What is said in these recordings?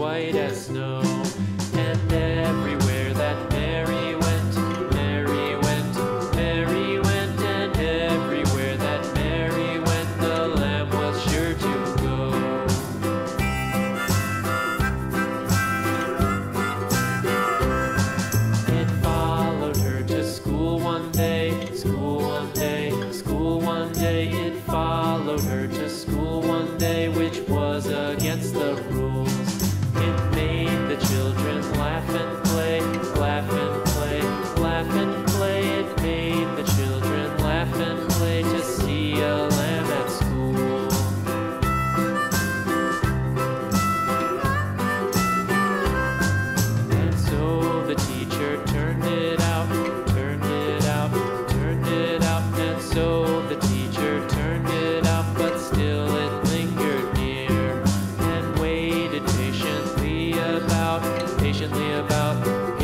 white as snow. And everywhere that Mary went, Mary went, Mary went, and everywhere that Mary went, the lamb was sure to go. It followed her to school one day, school one day, school one day. It followed her to school one day, which was against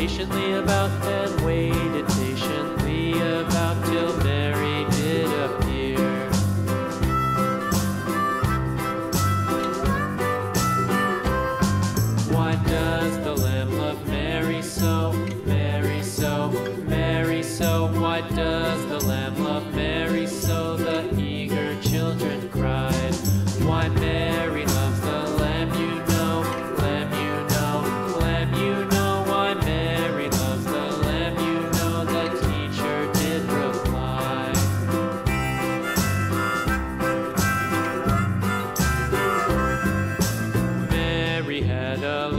patiently about, and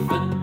open